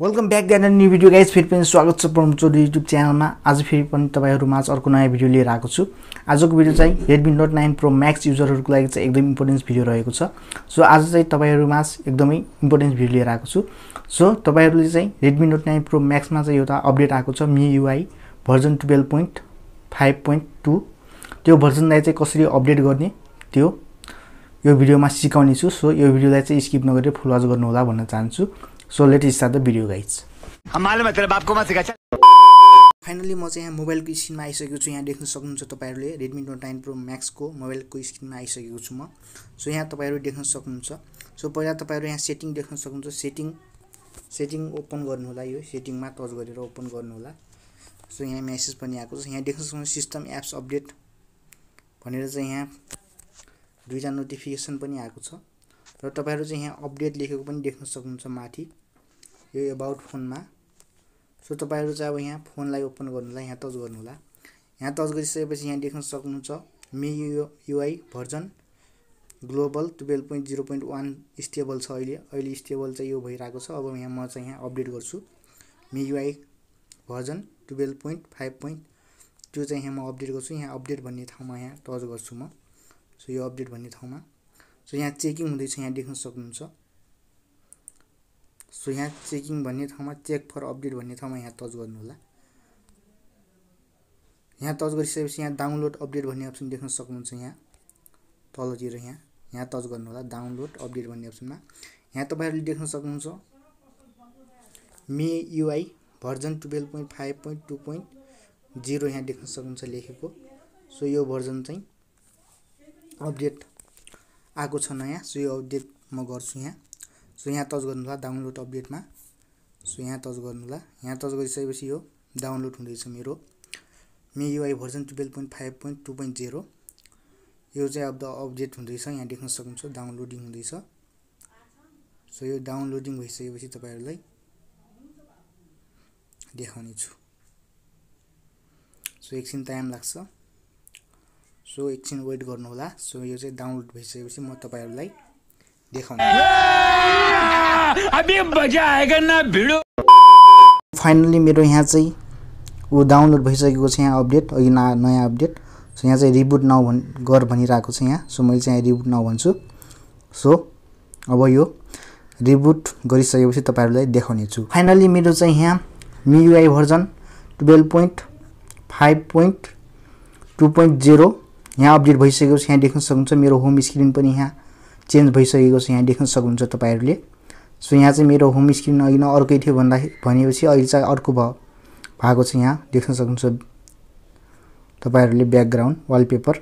Welcome back the new video guys फेरि पनि स्वागत छ पवन चौधरी युट्युब च्यानलमा आज फेरि पनि तपाईँहरूमा अर्को नयाँ भिडियो लिएर आएको छु। आजको भिडियो चाहिँ Redmi note nine pro max युजरहरूको लागि चाहिँ एकदम इम्पोर्टेन्स भिडियो रहेको छ। सो आज चाहिँ तपाईँहरूमा एकदमै इम्पोर्टेन्स भिडियो लिएर आएको छु। सो तपाईँहरूले चाहिँ रेडमी नोट नाइन प्रो म्याक्समा चाहिँ एउटा अपडेट आएको छ MIUI version twelve point five point two त्यो भर्जनलाई चाहिँ कसरी अपडेट गर्ने त्यो यो भिडियोमा सिकाउने छु। सो यो भिडियोलाई चाहिँ स्किप नगरेर फुल वाच गर्नुहोला भन्न चाहन्छु। So let start the video guys हम मालूम है तेरे बाप को मत सिखा चल। फाइनली म चाहिँ यहाँ मोबाइलको स्क्रिनमा आइसकेको छु। यहाँ देख्न सक्नुहुन्छ तपाईँहरूले रेडमी नोट नाइन प्रो म्याक्सको मोबाइलको स्क्रिनमा आइसकेको छु म। सो यहाँ तपाईँहरू देख्न सक्नुहुन्छ। सो पहिला तपाईँहरू यहाँ सेटिङ देख्न सक्नुहुन्छ। सेटिङ सेटिङ ओपन गर्नुहोला यो। सेटिङमा टच गरेर ओपन गर्नुहोला। सो यहाँ मेसेज पनि आएको छ। यहाँ देख्न सक्नुहुन्छ सिस्टम एप्स अपडेट भनेर चाहिँ यहाँ दुईवटा नोटिफिकेसन पनि आएको छ। र तपाईँहरू चाहिँ यहाँ अपडेट लेखेको पनि देख्न सक्नुहुन्छ माथि। यो एबाउट फोनमा। सो तपाईँहरू चाहिँ अब यहाँ फोनलाई ओपन गर्नुहोला यहाँ टच गर्नुहोला यहाँ टच गरिसकेपछि यहाँ देख्न सक्नुहुन्छ MIUI version global twelve point zero point one stable छ अहिले। अहिले स्टेबल चाहिँ यो भइरहेको छ। अब यहाँ म चाहिँ यहाँ अपडेट गर्छु। MIUI version twelve point five point त्यो चाहिँ यहाँ म अपडेट गर्छु। यहाँ अपडेट भन्ने ठाउँमा यहाँ टच गर्छु म। सो यो अपडेट भन्ने ठाउँमा। सो यहाँ चेकिङ हुँदैछ यहाँ देख्न सक्नुहुन्छ। सो यहाँ चेकिङ भन्ने ठाउँमा चेक फर अपडेट भन्ने ठाउँमा यहाँ टच गर्नुहोला यहाँ टच गरिसकेपछि यहाँ डाउनलोड अपडेट भन्ने अप्सन देख्न सक्नुहुन्छ यहाँ तलतिर यहाँ। यहाँ टच गर्नुहोला डाउनलोड अपडेट भन्ने अप्सनमा। यहाँ तपाईँहरूले देख्न सक्नुहुन्छ MIUI version twelve point five point two point zero यहाँ देख्न सक्नुहुन्छ लेखेको। सो यो भर्जन चाहिँ अपडेट आएको छ नयाँ सो यो अपडेट म गर्छु यहाँ। सो यहाँ टच गर्नुहोला डाउनलोड अपडेटमा। सो यहाँ टच गर्नुहोला यहाँ टच गरिसकेपछि यो डाउनलोड हुँदैछ मेरो। MIUI version twelve point five point two point zero. यो चाहिँ अब द अपडेट हुँदैछ यहाँ देख्न सक्नुहुन्छ डाउनलोडिङ हुँदैछ। सो यो डाउनलोडिङ भइसकेपछि तपाईँहरूलाई देखाउने छु सो एकछिन टाइम लाग्छ। सो एकछिन वेट गर्नुहोला। सो यो चाहिँ डाउनलोड भइसकेपछि म तपाईँहरूलाई देखाउने ना। फाइनली मेरो यहाँ चाहिँ ऊ डाउनलोड भइसकेको छ यहाँ अपडेट अघि ना नयाँ अपडेट सो यहाँ चाहिँ रिबुट नाउ भन् गर भनिरहेको छ यहाँ। सो मैले चाहिँ रिबुट नाउ भन्छु। सो अब यो रिबुट गरिसकेपछि तपाईँहरूलाई देखाउने छु। फाइनली मेरो चाहिँ यहाँ MIUI version twelve point five point two point zero यहाँ अपडेट भइसकेको छ। यहाँ देख्न सक्नुहुन्छ मेरो होम स्क्रिन पनि यहाँ। चेन्ज भइसकेको छ यहाँ देख्न सक्नुहुन्छ तपाईँहरूले। सो यहाँ चाहिँ मेरो होम स्क्रिन न अर्कै थियो भन्दा भनेपछि अहिले चाहिँ अर्को भयो भएको छ यहाँ देख्न सक्नुहुन्छ तपाईँहरूले ब्याकग्राउन्ड वालपेपर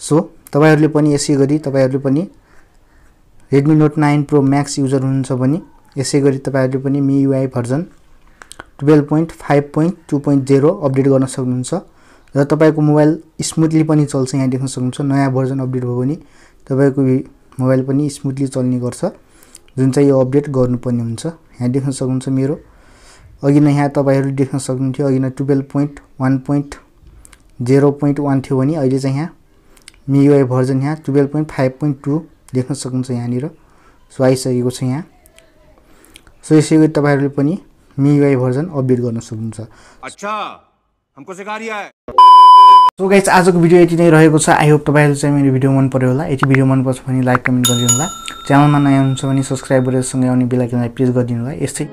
सो तपाईँहरूले पनि यसै गरी तपाईँहरूले पनि Redmi note nine pro max user हुनुहुन्छ भने यसै गरी तपाईँहरूले पनि MIUI version twelve point five point two point zero update गर्न सक्नुहुन्छ। र तपाईँको मोबाइल स्मुथली पनि चल्छ यहाँ देख्न सक्नुहुन्छ। नयाँ भर्जन अपडेट भयो भने तपाईँको मोबाइल पनि स्मुथली चल्ने गर्छ। जुन चाहिँ यो अपडेट गर्नुपर्ने हुन्छ। यहाँ देख्न सक्नुहुन्छ मेरो। अघि नै यहाँ तपाईँहरू देख्न सक्नुहुन्थ्यो। अघि नै twelve point one point zero point one थियो भने अहिले चाहिँ यहाँ मियुआई भर्जन यहाँ twelve point five point two देख्न सक्नुहुन्छ यहाँनिर। सो आइसकेको छ यहाँ। सो यसै गरी तपाईँहरूले पनि मियुआई भर्जन अपडेट गर्न सक्नुहुन्छ। अच्छा हमको सिखा है सो गाइज आजको भिडियो यति नै रहेको छ। आई होप तपाईँहरू चाहिँ मेरो भिडियो मन पऱ्यो होला। यति भिडियो मनपर्छ भने लाइक कमेन्ट गरिदिनु होला। च्यानलमा नयाँ हुन्छ भने सब्सक्राइब गरेर सँगै आउने बेलायकनलाई प्रेस गरिदिनु होला। यस्तै।